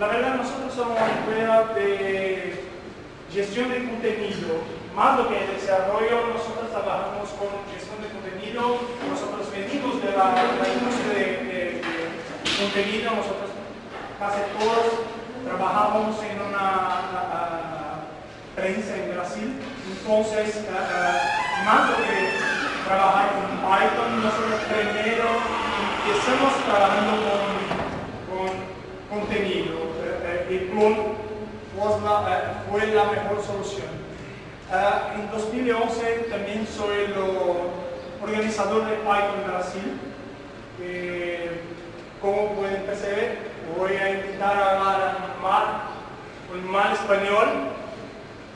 La verdad, nosotros somos una empresa de gestión de contenido. Más lo que desarrollo, nosotros trabajamos con gestión de contenido. Nosotros venimos de la, industria de, contenido. Nosotros casi todos trabajamos en una prensa en Brasil. Entonces, más lo que trabajar con Python, nosotros primero empezamos trabajando con contenido. Eh, eh, y Plum was la- eh, fue la mejor solución. Ah, en 2011 también soy el organizador de Python Brasil. Eh, como pueden percibir, voy a intentar hablar mal, un mal español.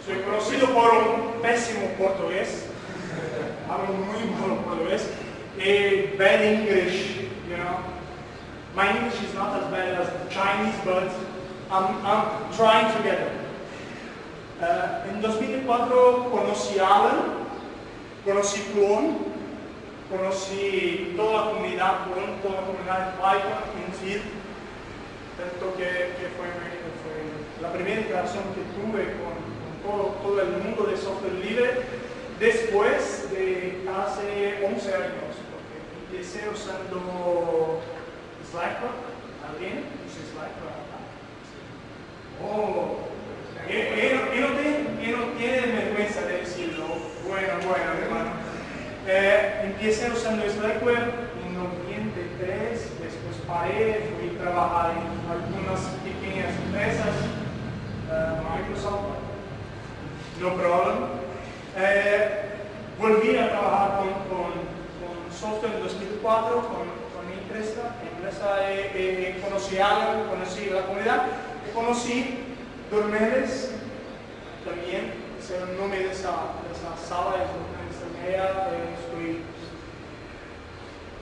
Soy conocido por un pésimo portugués. Hablo muy mal portugués. Y bad English, you. My English is not as bad as Chinese, but I'm, I'm trying to get it. Eh, en 2004 conocí a Alan, conocí Clone, conocí toda la comunidad Clone, toda la comunidad de Python en sí, tanto que, que fue, fue la primera interacción que tuve con, con todo, todo el mundo de software libre después de hace 11 años, porque empecé usando Slackware, ¿alguien usa Slackware acá? Oh, que no, tiene, vergüenza de decirlo. Bueno, bueno, hermano. Eh, empecé usando Slackware en 93, después paré, fui a trabajar en algunas pequeñas empresas, eh, Microsoft, no problem. Eh, volví a trabajar con, con, con software en 2004, con, con mi empresa, empresa conocí a conocí la comunidad, conocí Dormeles también, es el nombre de esa, de esa sala, es eh, estoy...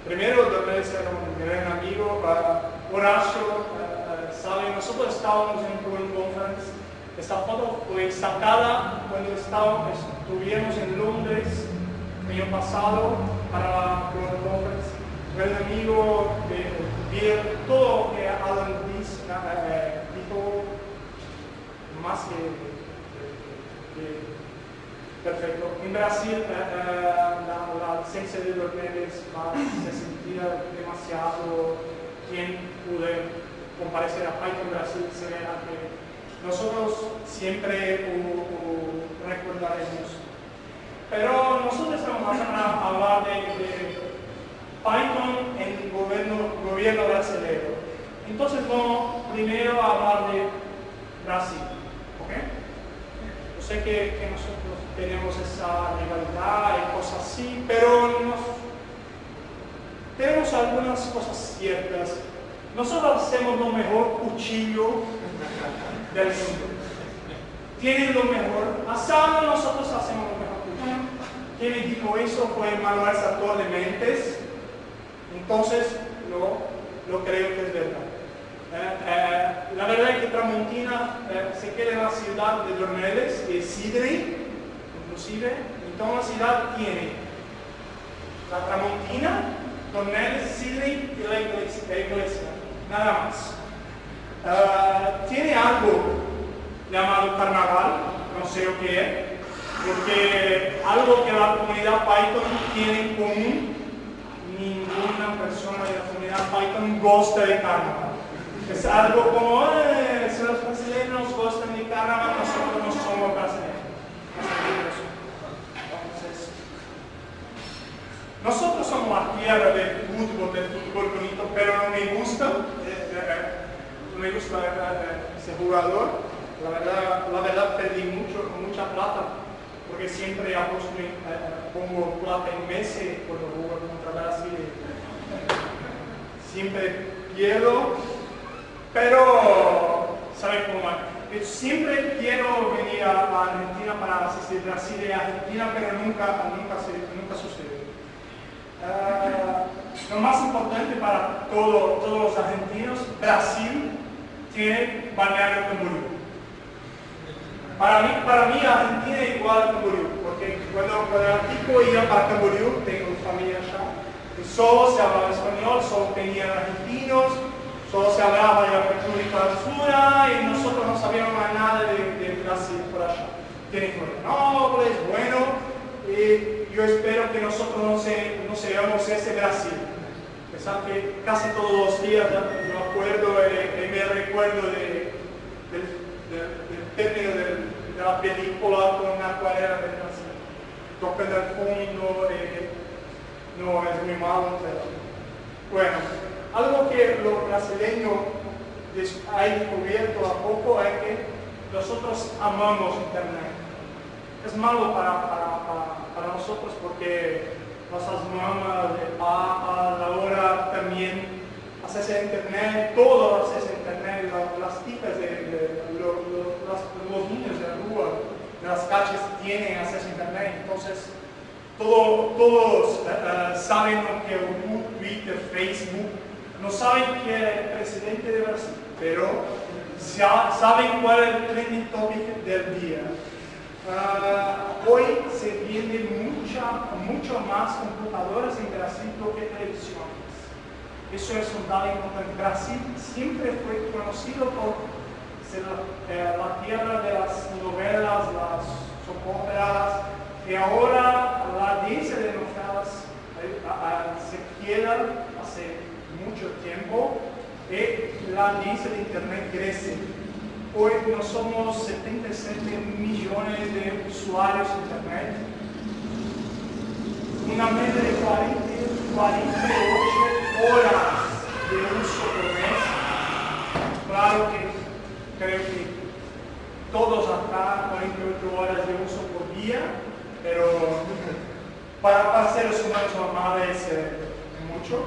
Primero Dormeles era un gran amigo, uh, Horacio, sabe, nosotros estábamos en un conference, esta foto fue sacada cuando estábamos, estuvimos en Londres el año pasado para la Conference. Un amigo de todo lo que Alan eh, dijo más que, perfecto. En Brasil eh, eh, la, la ciencia de los medios se sentía demasiado quien pude comparecer a Python Brasil se que nosotros siempre recordaremos. Pero nosotros vamos a hablar de Python en el gobierno, gobierno brasileño. Entonces vamos primero a hablar de Brasil. ¿ok? Yo sé que, nosotros tenemos esa legalidad y cosas así, pero tenemos algunas cosas ciertas. Nosotros hacemos lo mejor cuchillo del mundo. Tienen lo mejor. Asado nosotros hacemos lo mejor cuchillo. Quien me dijo eso fue Manuel Sartor de Mentes. Entonces, lo, lo creo que es verdad. Eh, eh, la verdad es que Tramontina eh, se queda en la ciudad de Dorneles, es Sidney, inclusive. Entonces la ciudad tiene la Tramontina, Dorneles, Sidney y la iglesia, nada más. Tiene algo llamado carnaval, no sé lo que es, porque algo que la comunidad Python tiene en común, Michael gusta de Panamá. Es algo como, eh, si los brasileños gustan de Panamá, nosotros no somos brasileños. Entonces, nosotros somos la tierra del fútbol, del fútbol bonito, pero no me gusta, no me gusta eh, ese jugador. La verdad, la perdí mucho, mucha plata porque siempre eh, pongo plata en Messi cuando juego contra Brasil. Siempre pierdo, pero ¿saben cómo? Siempre quiero venir a, Argentina para asistir Brasil y Argentina, pero nunca, nunca, nunca sucede. Ah, lo más importante para todos los argentinos, Brasil tiene balneario Camboriú. Para mí, para mí Argentina es igual a Camboriú, porque cuando, cuando era chico iba para Camboriú, tengo familia allá, solo se hablaba español, solo tenían argentinos, solo se hablaba de la República y nosotros no sabíamos nada de, Brasil por allá. Tiene nobles, bueno, y yo espero que nosotros no, se, no seamos ese Brasil. Pensar que casi todos los días yo acuerdo eh, me recuerdo de, del término de, la película con la cual era de Brasil. Toca del fondo, no es muy malo, pero bueno. Algo que los brasileños han descubierto a poco es que nosotros amamos Internet. Es malo para, nosotros porque nuestras mamás, de papá, la también haces Internet, todo haces Internet, las, chicas de, los, niños de la rúa, de las calles tienen acceso a Internet. Entonces, todos eh, eh, saben que Twitter, Facebook, no saben quién es el presidente de Brasil, pero saben cuál es el trending topic del día. Ah, hoy se vende mucha, mucho más computadoras en Brasil que televisiones. Eso es un dato importante. Brasil siempre fue conocido por ser la, eh, tierra de las novelas, las óperas, y ahora la audiencia de novelas eh, se queda hace mucho tiempo y la audiencia de Internet crece. Hoy no somos 77 millones de usuarios de Internet, una media de 40, 48 horas de uso por mes. Claro que creo que todos acá 48 horas de uso por día, pero para, para seres humanos normales es eh, mucho.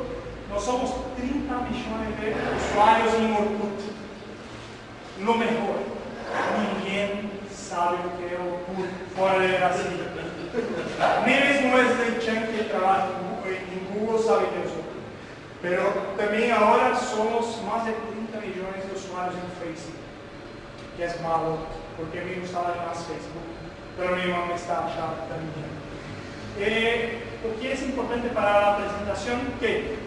Nós somos 30 milhões de usuários em Orkut. No mejor. Ninguém sabe o que é Orkut fora de Brasil. Nem mesmo Wesley Chan que trabalha em Google sabe que é Orkut. Pero também agora somos mais de 30 milhões de usuários em Facebook. Que é malo, porque me gostava mais Facebook. Pero mi mamá está achando também. Eh, o que é importante para a apresentação? Que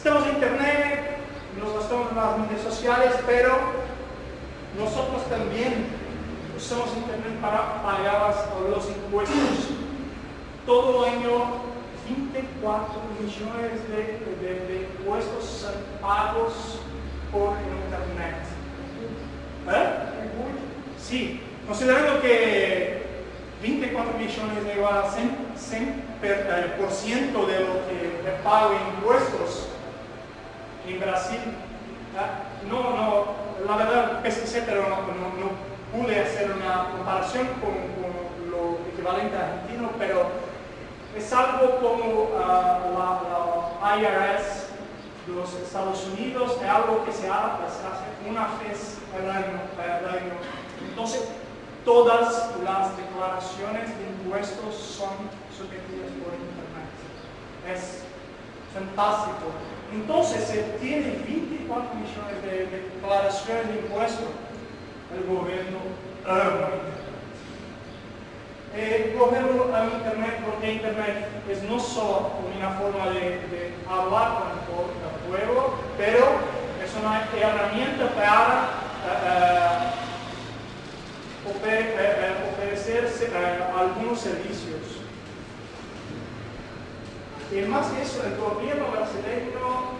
Estamos en internet, nos gastamos en las redes sociales, pero nosotros también usamos internet para pagar los impuestos. Todo año 24 millones de, impuestos son pagos por internet. ¿Eh? Sí, considerando que 24 millones de igual a 100, 100 por ciento de lo que pago en impuestos, en Brasil, no, no, la verdad, etcétera, no, no, pude hacer una comparación con, lo equivalente argentino, pero es algo como ah, la, IRS de los Estados Unidos, es algo que se hace, una vez al año, Entonces, todas las declaraciones de impuestos son sometidas por Internet. Es fantástico. Entonces, se tiene 24 millones de, declaraciones de impuestos. El gobierno ama Internet. El gobierno ama Internet porque Internet es no solo una forma de, hablar con el pueblo, pero es una herramienta para uh, uh, algunos servicios. Y más que eso, el gobierno brasileño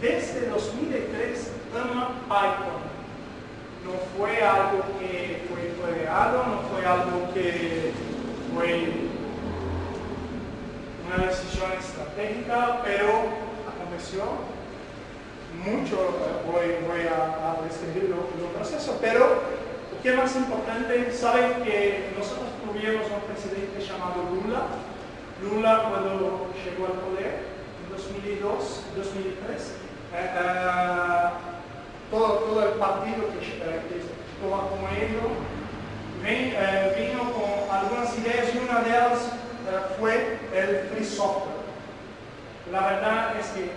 desde 2003 ama Python. No fue algo que fue creado, no fue algo que fue una decisión estratégica, pero aconteció mucho, voy, a, a describir el proceso, pero es más importante, saben que nosotros tuvimos un presidente llamado Lula, Lula cuando llegó al poder en 2002, 2003, eh, eh, todo, el partido que, que toma como vino con algunas ideas y una de ellas fue el free software. La verdad es que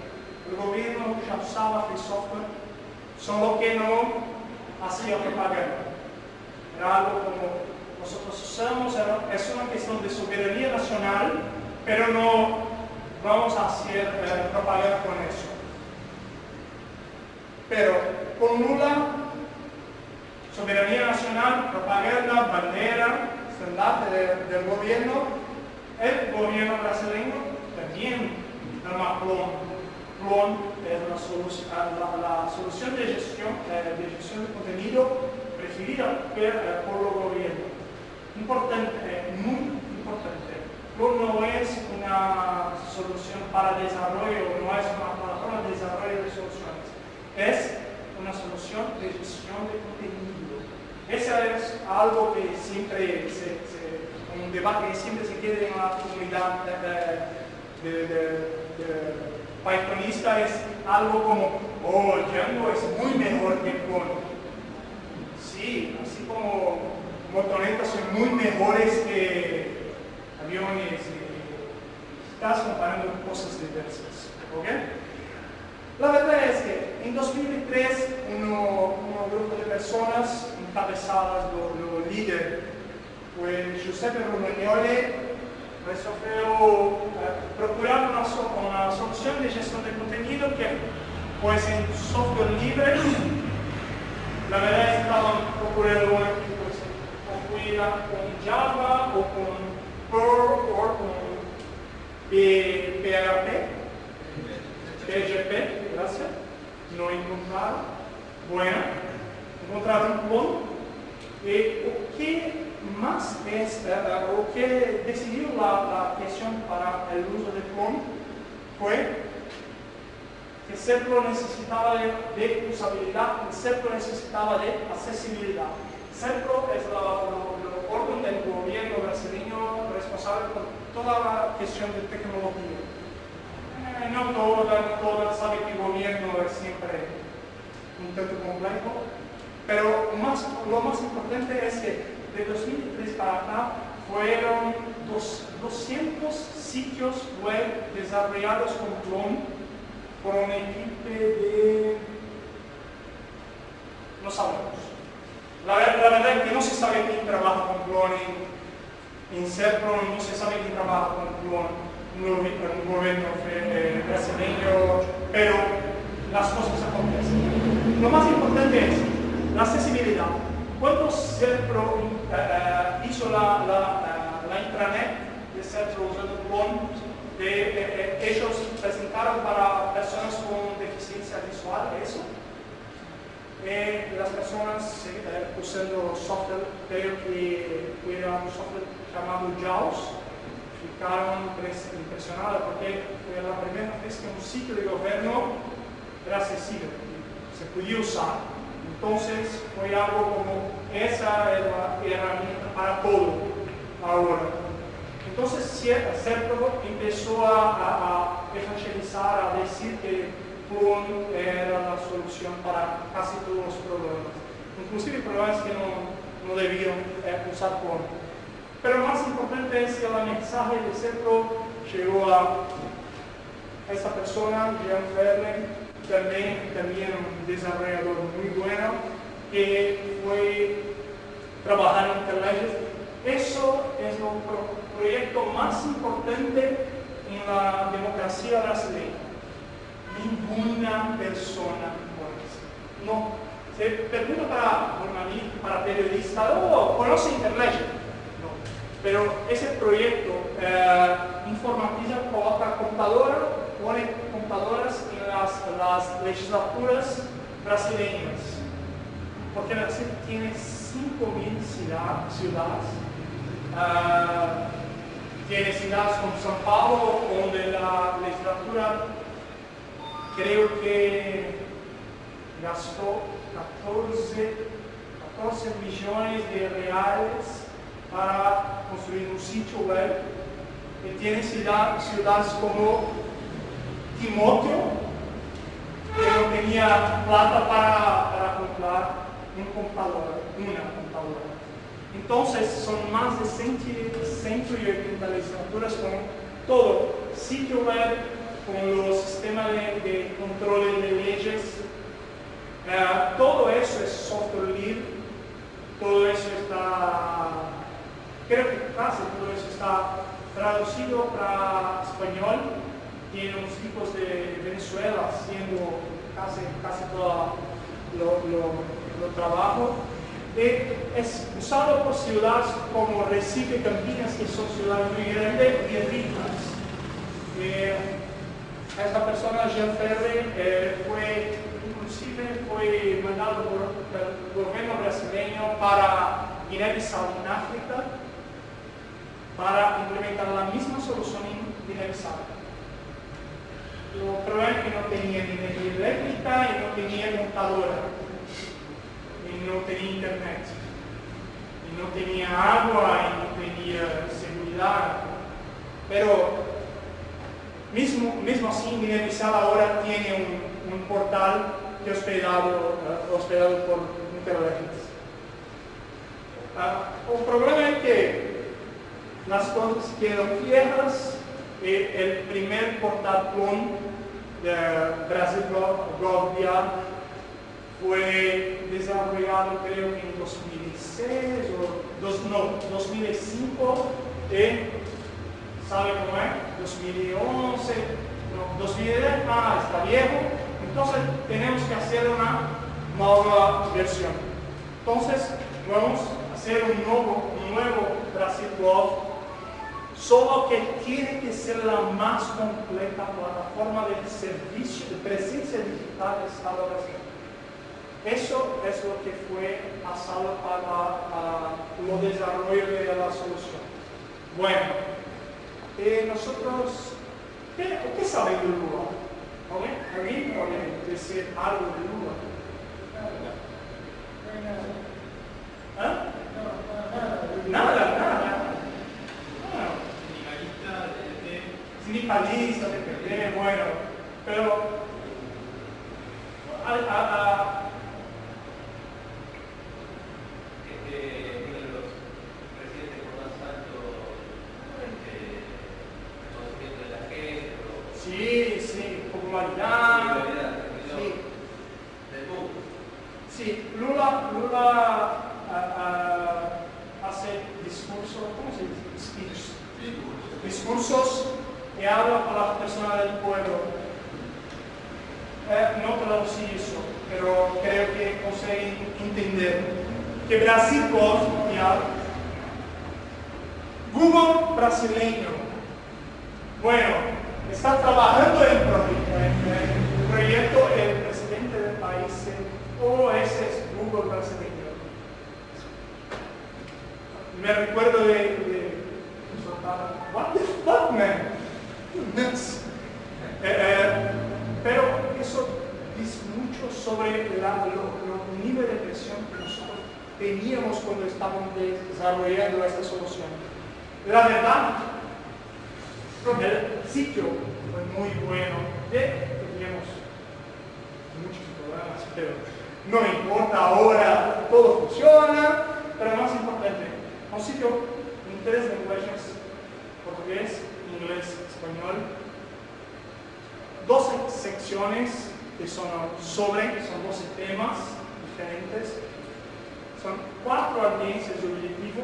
el gobierno ya usaba free software, solo que no hacía propaganda. Algo como nosotros usamos, es una cuestión de soberanía nacional, pero no vamos a hacer eh, propaganda con eso. Pero con nula soberanía nacional, propaganda, bandera, estandarte del gobierno, el gobierno brasileño también llama plon. Plon es la, solución, la, solución de gestión, eh, de gestión de contenido eh, por, el gobierno. Importante, muy importante. No es una solución para desarrollo, no es una plataforma de desarrollo de soluciones. Es una solución de gestión de contenido. Eso es algo que siempre se un debate que siempre se queda en la comunidad de, de, Pythonista es algo como, oh, Django es muy mejor que Python. Sí, así como motonetas son muy mejores que aviones. estás comparando cosas diversas. La verdad es que en 2003 un grupo de personas encabezadas por el líder pues Giuseppe Romagnoli resolvió eh, procurar una, una, solución de gestión de contenido que pues en software libre la verdad es que estaban procurando pues, con Java o con Perl o con PHP PGP, gracias no encontraron bueno encontraron con y ¿qué más es, lo que decidió la, cuestión para el uso de clon fue que CEPRO necesitaba de, usabilidad, CEPRO necesitaba de accesibilidad. CEPRO es el órgano del gobierno brasileño responsable por toda la cuestión de tecnología. Eh, no toda, toda sabe que el gobierno es siempre un tanto complejo, pero lo más importante es que de 2003 para acá fueron 200 sitios web desarrollados con clon por un equipo de... no sabemos. La, verdad es que no se sabe quién trabaja con clon en, en no se sabe quién trabaja con clon en un gobierno eh, brasileño, pero las cosas acontecen. Lo más importante es la accesibilidad. Cuando CEPRO uh, hizo la, la, la, intranet de CEPRO usando Clone, de, eh, ellos presentaron para personas con deficiencia visual eso. Eh, las personas usando software, creo que era un software llamado JAWS, ficaron impresionados porque fue la primera vez que un sitio de gobierno era accesible, se podía usar. Entonces fue algo como, esa es la herramienta para todo ahora. Entonces CERPRO empezó a, evangelizar, a decir que Era la solución para casi todos los problemas. Inclusive problemas que no, no debían eh, usar Plum. Pero más importante es que el mensaje de CERPRO llegó a esa persona, Jean Verlen, también, también un desarrollador muy bueno que fue trabajar en Internet. Eso es el proyecto más importante en la democracia brasileña. Ninguna persona No. Se pregunta para para periodista, oh, ¿conoce Internet? No. Pero ese proyecto eh, informatiza, coloca computadora, pone computadoras las, legislaturas brasileñas, porque Brasil tiene 5.000 ciudades, uh, tiene ciudades como San Pablo, donde la legislatura creo que gastó 14, 14 millones de reales para construir un sitio web que tiene ciudad, ciudades como Timoteo, que no tenía plata para, para comprar un computador, una computadora. Entonces son más de 180 legislaturas con todo, sitio web, con los sistemas de, control de leyes, uh, todo eso es software libre, todo eso está, creo que casi todo eso está traducido para español, tiene unos tipos de Venezuela haciendo casi, casi todo lo, lo trabajo. Eh, es usado por ciudades como Recife, Campinas, que son ciudades muy grandes y ricas. Eh, esta persona, Jean Ferre, eh, fue, inclusive fue mandado por el gobierno brasileño para Guinea-Bissau en África para implementar la misma solución en Guinea-Bissau. Lo problema es que no tenía ni energía eléctrica y no tenía computadora y no tenía internet y no tenía agua y no tenía seguridad. Pero mismo, mismo así, Guinea-Bissau ahora tiene un, portal que hospedado, uh, hospedado por internet. Uh, el problema es que las cosas quedan viejas y el primer portal de Brasil Govia fue desarrollado creo que en 2006 o dos, no, 2005 y ¿sabe cómo es? 2011, no, 2010, ah, está viejo, entonces tenemos que hacer una nueva versión. Entonces vamos a hacer un nuevo, un nuevo Brasil solo que tiene que ser la más completa plataforma de servicio, de presencia digital de Estado brasileño. Eso es lo que fue pasado para, para lo desarrollo de la solución. Bueno, eh, nosotros, ¿qué, ¿qué saben de Lua? ¿Alguien puede decir algo de Lua? ¿Ah? Nada, nada. Sindicalista, PPD, bueno, pero a, a, a Sí, sí, popularidad. Sí. Sí, Lula, Lula uh, hace discursos, ¿cómo se dice? Speech. Discursos que habla a la persona del pueblo. Eh, no traducí eso, pero creo que conseguí entender que Brasil ya Google brasileño. Bueno, está trabajando en el proyecto el presidente del país, o ese es Google brasileño. Me recuerdo de, de what the fuck man? Eh, eh, pero eso dice mucho sobre la, lo, nivel de presión que nosotros teníamos cuando estábamos desarrollando esta solución. La verdad, el sitio fue muy bueno. Teníamos muchos problemas, pero no importa ahora, todo funciona. Pero más importante, un sitio en tres lenguajes, portugués, inglés, español. Dos secciones que son sobre, son 12 temas diferentes. Son cuatro audiencias de objetivo,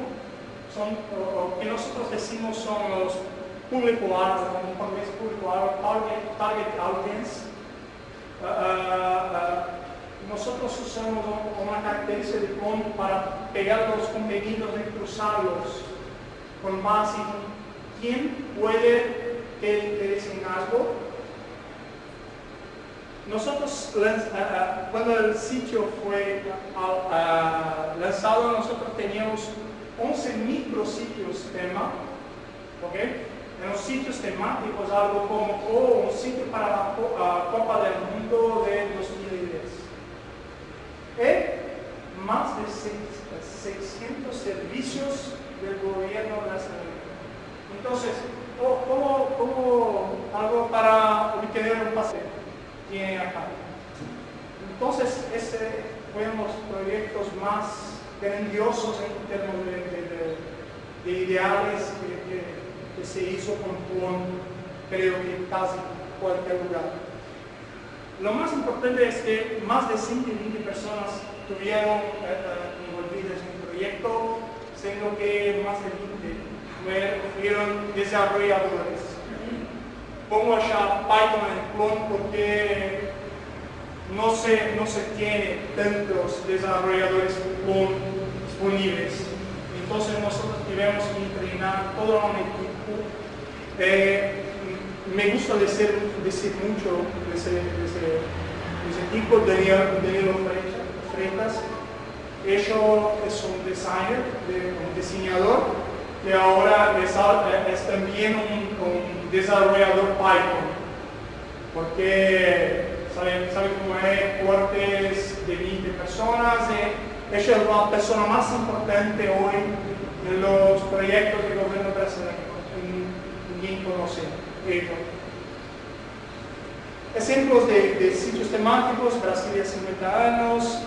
son lo que nosotros decimos son los público alto, en portugués público alto, target, target audience. Uh, uh, uh, nosotros usamos una característica de cómo para pegar los contenidos y cruzarlos con base en quién puede que le interesen algo. Nosotros, cuando el sitio fue lanzado, nosotros teníamos 11 micrositios tema ¿ok? En los sitios temáticos, algo como oh, un sitio para la Copa del Mundo de 2010. Y más de 600 servicios del gobierno brasileño. Entonces, ¿cómo, cómo algo para obtener un pase tiene acá? Entonces, ese fue uno de los proyectos más grandiosos en términos de, ideales que, se hizo con, con, creo que casi cualquier lugar. Lo más importante es que más de 120 personas tuvieron eh, eh, envolvidas en el proyecto, siendo que más de 20 fueron desarrolladores. Pongo allá Python en clon porque no se, no se tiene tantos desarrolladores disponibles. Entonces nosotros debemos entrenar todo un equipo. Eh, me gusta decir, mucho de ese, de ese, equipo, Daniel, Freitas. Ellos es un designer, un diseñador, que ahora es, también un, desarrollador Python. Porque sabe, sabe cómo es, cortes de 20 personas. Eh, ella es la persona más importante hoy en los proyectos de gobierno brasileño. Ninguém conoce ello. Ejemplos de, de, sitios temáticos, Brasil hace 50 años,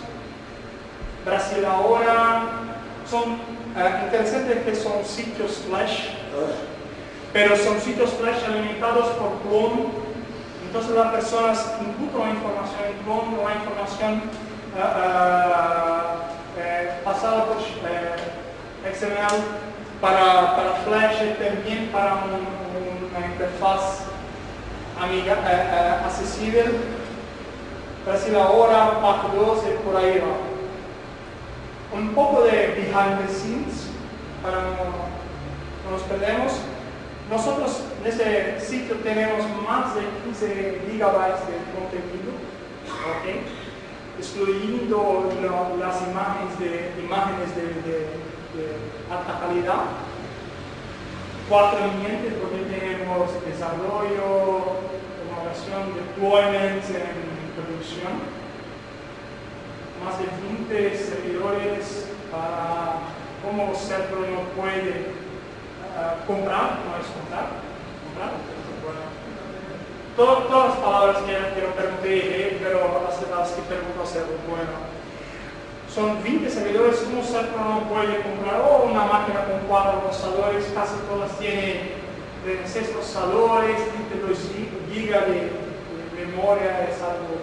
Brasil ahora, son uh, interesantes que son sitios flash, pero son sitios flash alimentados por clon entonces las personas imputan la información con la información uh, pasada por eh, XML para, para, Flash y también para un, interfaz amiga, eh, accesible. Brasil ahora, PAC 2 y por ahí va. Un poco de behind the scenes para no, no nos perdemos. Nosotros en este sitio tenemos más de 15 gigabytes de contenido, excluyendo las imágenes de, imágenes de, alta calidad. Cuatro ambientes porque tenemos desarrollo, innovación, deployment en producción. Más de 20 servidores para cómo servidor no puede comprar, no es comprar, comprar, todas las palabras que, que no pregunté, pero las, las que pregunto hacer, bueno. Son 20 servidores, un servidor no puede comprar o una máquina con cuatro procesadores, casi todas tienen 6 procesadores, 32 GB de, memoria, es algo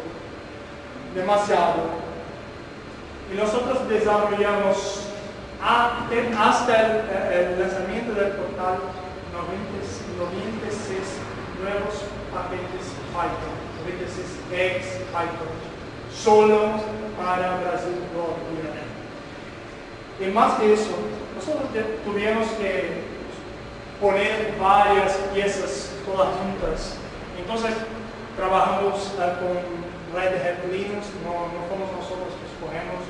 demasiado. Y nosotros desarrollamos hasta el, lanzamiento del portal 96, nuevos paquetes Python, 96 ex Python, solo Y más que eso, nosotros tuvimos que poner varias piezas todas juntas. Entonces, trabajamos uh, con Red Hat Linux, no, no somos nosotros que escogemos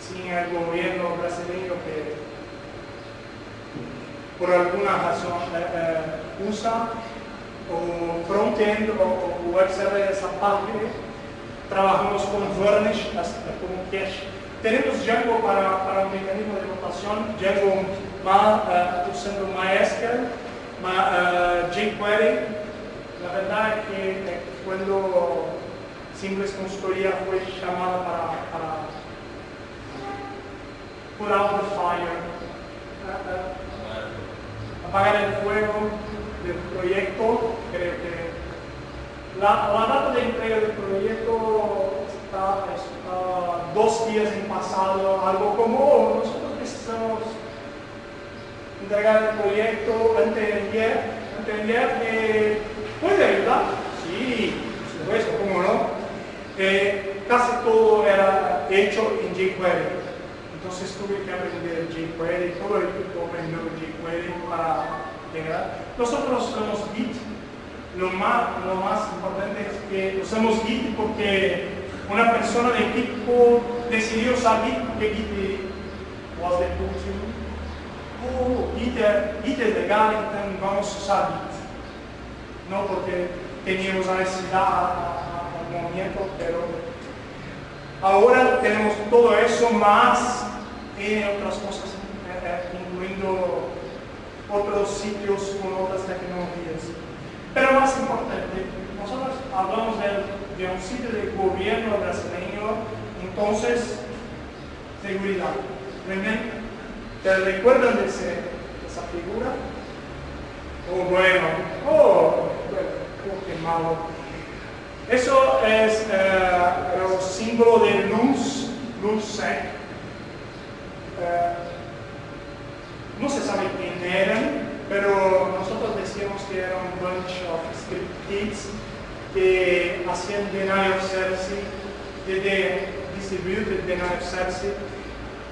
sin el gobierno brasileño que por alguna razón eh, eh, usa o frontend o, web server esa parte. Trabajamos con Varnish como cache. Tenemos Django para, para un mecanismo de notación, Django más, uh, usando MySQL, uh, jQuery. La verdad es que cuando Simples Consultoría fue llamada para, para put out the fire, apagar el fuego del proyecto. Creo que la, la data de entrega del proyecto está, dos días en pasado, algo como nosotros necesitamos entregar el proyecto antes de ayer, antes de ayer, ¿puede ayudar? Sí, por supuesto, cómo no. Eh, casi todo era hecho en jQuery. Entonces tuve que aprender jQuery, todo el equipo aprendió jQuery para llegar. Nosotros usamos Git. Lo más, lo más importante es que usamos Git porque una persona de equipo decidió usar Git porque Git was the tool oh, Git, Git es legal, entonces vamos a usar Git. No porque teníamos la necesidad al movimiento, pero ahora tenemos todo eso más en otras cosas, eh, eh, incluyendo otros sitios con otras tecnologías. Pero más importante, nosotros hablamos de, un sitio de gobierno brasileño, entonces, seguridad. ¿Te recuerdan de esa figura? Oh, bueno, oh, bueno, qué malo. Eso es eh, el símbolo de luz, luz sec. Eh, no se sabe quién eran, pero nosotros decíamos que era un bunch of script kids que hacían denial of service, de distributed denial of service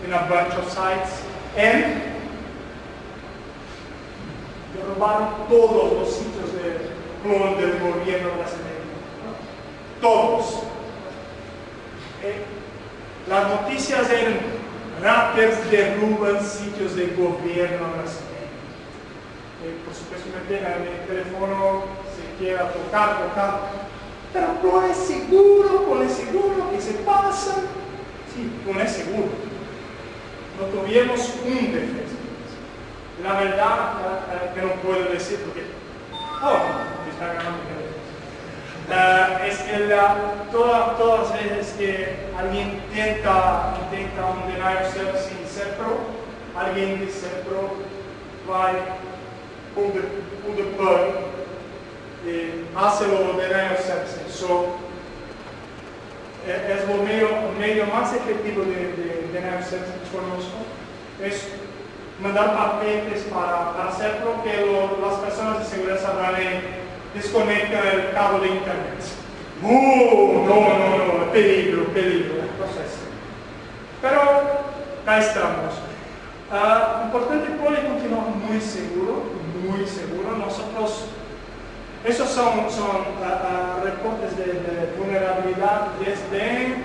in a bunch of sites, and robaron todos los sitios de clon del gobierno brasileño. Todos. Eh, las noticias eran rappers derruban sitios de gobierno brasileño por supuesto me pega en el teléfono, se quiera tocar, tocar, pero no es seguro, no es seguro que se pasa. Sí, no es seguro. No tuvimos un defensa. La verdad eh, que no puedo decir porque, oh, está ganando uh, es que la, todas las veces que alguien intenta, intenta un denial service sin CEPRO, alguien de CEPRO va under, eh, hacelo de sepsis. So, es lo medio, medio más efectivo de, de, que conozco, es mandar paquetes para, para hacerlo que lo, las personas de seguridad sabrán desconectar el cabo de internet. Uh, no, no, no, peligro, peligro, proceso. Pero acá estamos. Uh, importante puede continuar muy seguro, muy seguro. Nosotros, esos son, son uh, reportes de, vulnerabilidad desde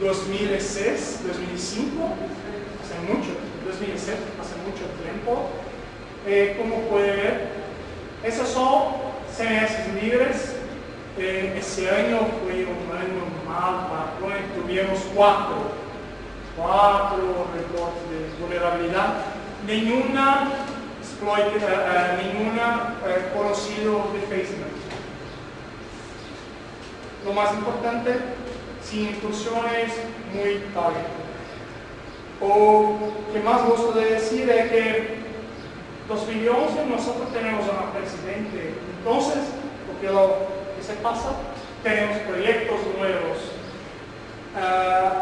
2006, 2005, hace mucho, 2006, hace mucho tiempo. Eh, como puede ver, esos son CMS libres. Eh, ese año fue un año mal para tuvimos cuatro, cuatro reportes de vulnerabilidad. Ninguna ninguna uh, conocido de Facebook. Lo más importante, sin intrusiones muy tarde. O que más gusto de decir es que 2011 nosotros tenemos una presidente, entonces, porque lo que se pasa, tenemos proyectos nuevos.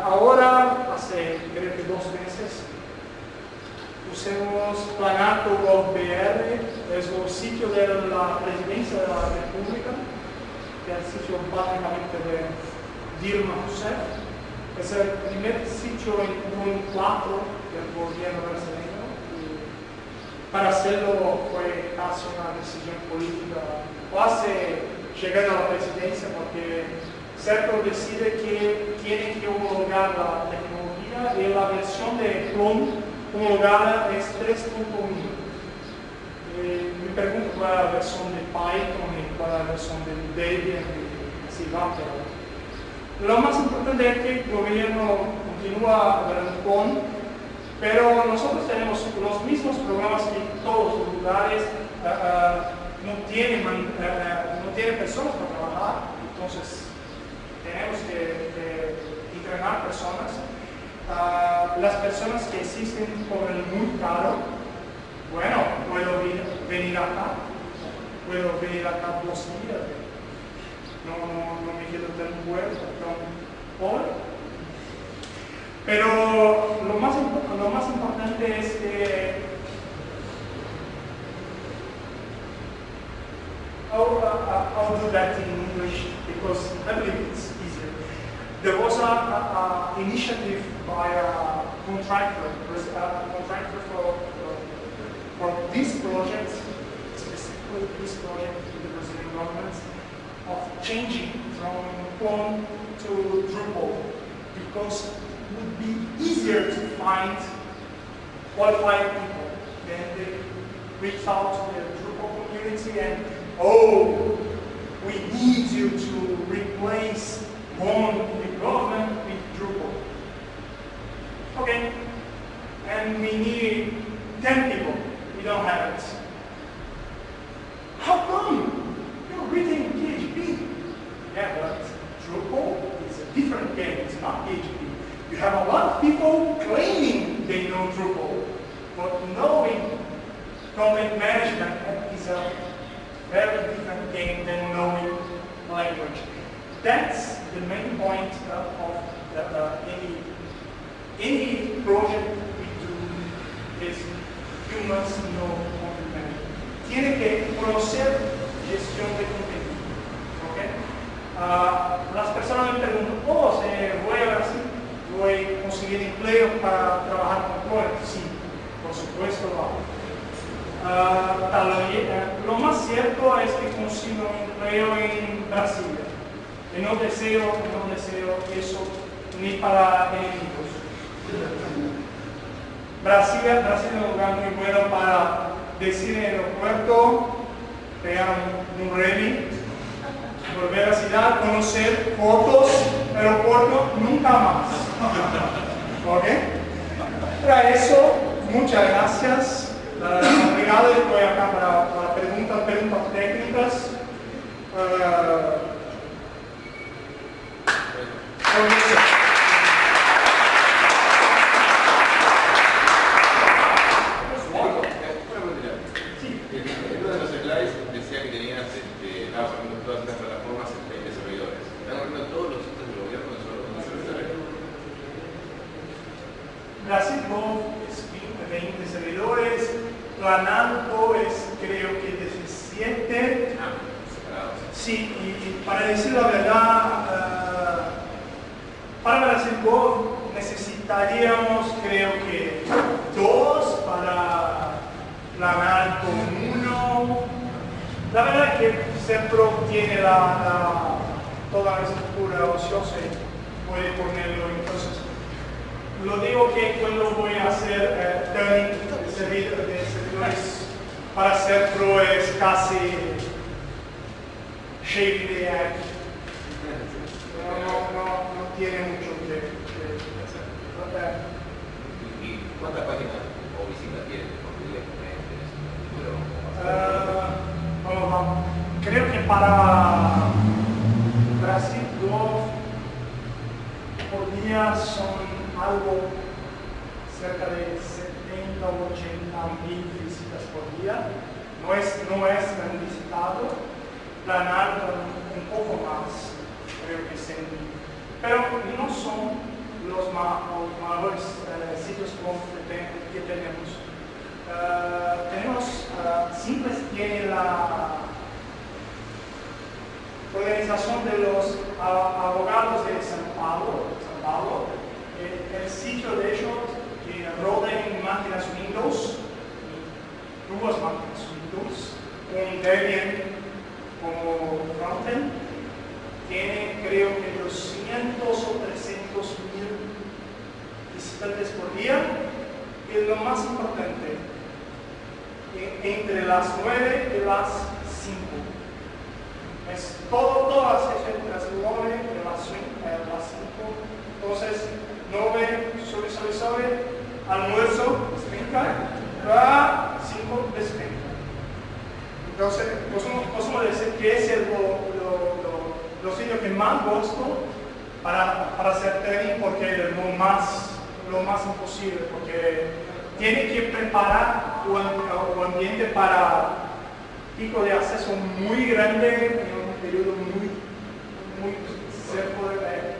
ahora, hace creo que dos meses, usemos planato.gov.br, es un sitio de la presidencia de la República, que es el sitio básicamente de Dilma Rousseff. Es el primer sitio en un 4 del gobierno brasileño. Para hacerlo fue casi una decisión política, casi llegando a la presidencia, porque CERCO decide que tiene que homologar la tecnología y la versión de clon homologada es 3.1. Eh, me pregunto cuál es la versión de Python y cuál es la versión de Debian y así va, pero lo más importante es que el gobierno continúa con, pero nosotros tenemos los mismos programas que en todos los lugares uh, uh, no, tienen, uh, no tienen personas para trabajar, entonces tenemos que entrenar personas uh, las personas que existen el muy caro, bueno, puedo venir acá, puedo venir acá dos días, no, no, no me quedo tan bueno, tan pobre. Pero lo más, lo más importante es que do that in English because I believe it's easier. Initiative by a contractor, a contractor for, for this project, specifically this project in the Brazilian government, of changing from Clone to Drupal because it would be easier to find qualified people. Then they reach out to the Drupal community and, oh, we need you to replace one development with Drupal. Okay, and we need 10 people. We don't have it. How come? You're reading PHP. Yeah, but Drupal is a different game. It's not PHP. You have a lot of people claiming they know Drupal, but knowing content management is a very different game than knowing language. That's the main point uh, of uh, any, project we do is content management. Tiene que conocer gestión de contenido. ¿ok? Ah, las personas me preguntan, oh, se voy a Brasil, voy a conseguir empleo para trabajar con Core. Sí, por supuesto lo. Ah, eh, lo más cierto es que consigo empleo en Brasil. Y no deseo, no deseo eso ni para enemigos. Brasil, Brasil es un lugar muy bueno para decir en el aeropuerto, pegar un rally, volver a la ciudad, conocer fotos, aeropuerto, nunca más. ¿Ok? Para eso, muchas gracias. Uh, obrigado, estoy acá para, para preguntas, preguntas técnicas. Uh, con eso. Una pregunta. En uno de los slides decía que tenías, este, estabas hablando de todas estas plataformas en 20 servidores. ¿Están corriendo todos los sitios del gobierno en solo con servidores? Brasil es 20 servidores, Planalco es creo que 17. Ah, separados. Sí, y, para decir la verdad, ah, para Brasil necesitaríamos creo que dos para planar con uno. La verdad es que Serpro tiene la, la- toda la estructura ociosa y puede ponerlo entonces. Lo digo que cuando voy a hacer eh, turning de, servidor- de servidores para Serpro es casi shady de act. No, no, no, tiene mucho que... que- que- ¿Y cuántas páginas o visitas tienes directamente? Número, Ah, vamos. Creo que para Brasil Gov por día son algo cerca de 70 o 80 mil visitas por día. No es, no es tan visitado. Planar un, poco más, creo que 100 mil. Pero no son los, ma- los mayores eh, sitios que, te- que tenemos. Ah, tenemos, ah, Simples tiene la organización de los abogados de San Paulo. Sitio de ellos que roda en máquinas Windows, dos máquinas Windows, un Debian como frontend, tiene creo que 200 o 300 mil visitantes por día. Y lo más importante, e- entre las 9 y las 5. Es todo, todas las las 9 y las 5. Entonces, 9, sobre, sobre, sobre, almuerzo, despenca, va 5, despenca. Entonces, podemos, decir que es el, lo, lo, lo, sitio que más gusto para, para hacer trading porque es lo más, lo más imposible, porque tiene que preparar un, ambiente para pico de acceso muy grande en un periodo muy, muy cerca de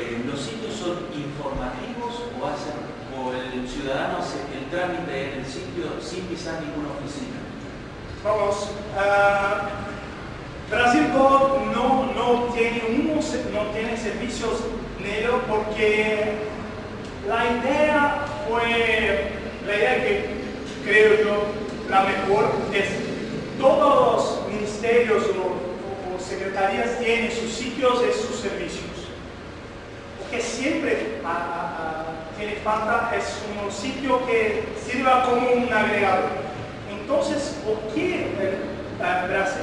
Eh, ¿Los sitios son informativos o hacen o el ciudadano hace el trámite en el sitio sin pisar ninguna oficina? Vamos, ah, Brasil no, no, tiene unos, no tiene servicios negros porque la idea fue, la idea que creo yo, la mejor es todos los ministerios o, o secretarías tienen sus sitios y sus servicios. Porque siempre, tiene falta es un sitio que sirva como un agregador. Entonces, ¿por qué el Brasil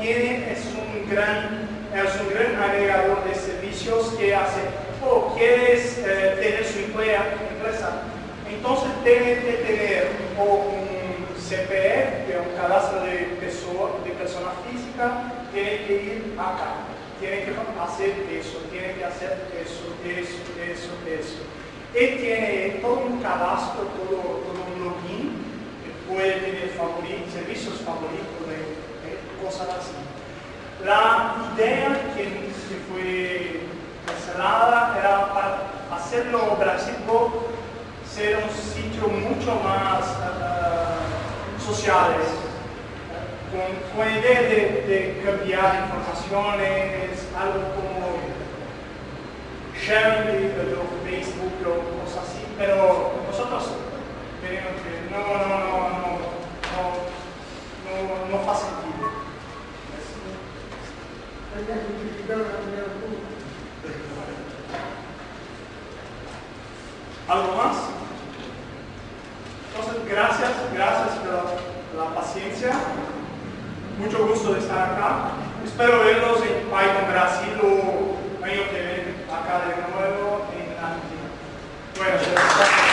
tiene es un gran es un gran agregador de servicios que hace, o quieres eh, tener su empresa, entonces debe de tener un CPF, que es un cadastro de, persona, de persona física, tiene que ir acá, tiene que hacer eso, tiene que hacer eso, eso, eso, eso. Él tiene todo un cadastro, todo, un login, que puede tener servicios favoritos cosas así. La idea que, fue instalada era para hacerlo Brasil ser un sitio mucho más uh, social, idea de, de, cambiar informaciones, algo como sharing de, Facebook o cosas así, pero nosotros tenemos que no, no, no, no, no, no, no, no hace sentido. ¿Algo más? Entonces, gracias, gracias por la paciencia. Mucho gusto de estar acá. Espero verlos en Python Brasil o año que viene acá de nuevo en Argentina. Bueno,